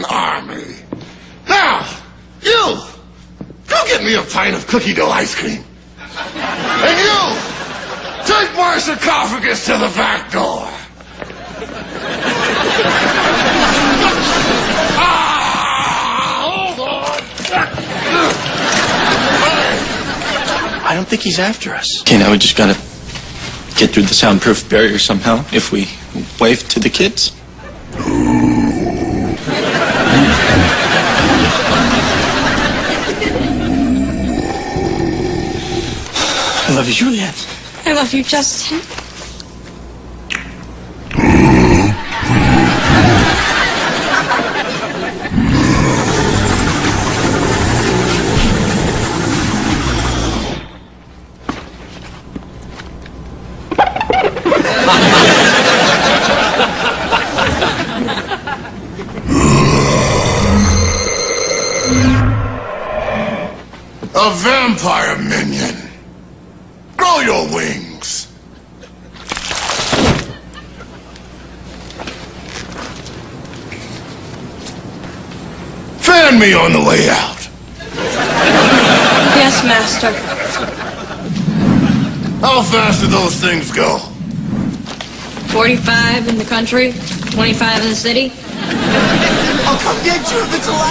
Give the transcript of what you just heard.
my minion army. Now, you, go get me a pint of cookie dough ice cream. And you, take my sarcophagus to the back door. Hold on. I don't think he's after us. Okay, now we just gotta get through the soundproof barrier somehow if we wave to the kids. I love you, Juliet. I love you, Justin. A vampire minion. Grow your wings. Fan me on the way out. Yes, Master. How fast do those things go? 45 in the country, 25 in the city. I'll come get you if it's the last.